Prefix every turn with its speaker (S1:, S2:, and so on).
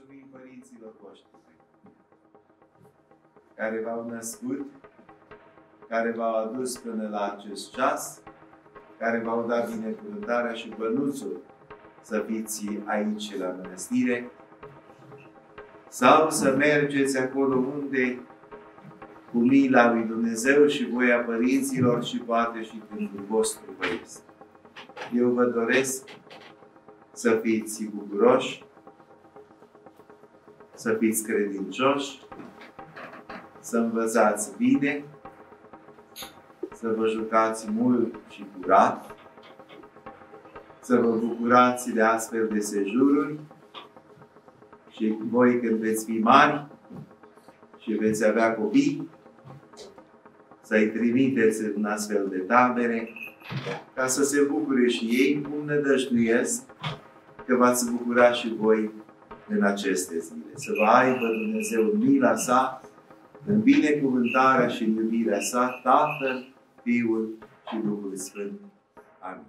S1: mulțumim părinților voștri care v-au născut, care v-au adus până la acest ceas, care v-au dat binecuvântarea și bănuțul să fiți aici la mănăstire sau să mergeți acolo unde cu mila lui Dumnezeu și voia părinților și poate și timpul vostru vă este. Eu vă doresc să fiți bucuroși, să fiți credincioși, să învățați bine, să vă jucați mult și curat, să vă bucurați de astfel de sejururi și voi când veți fi mari și veți avea copii, să-i trimiteți în astfel de tabere, ca să se bucure și ei, cum ne dăjduiesc că v-ați bucura și voi în aceste zile. Să vă aibă Dumnezeu mila sa, în binecuvântarea și în iubirea sa, Tatăl, Fiul și Duhul Sfânt. Amin.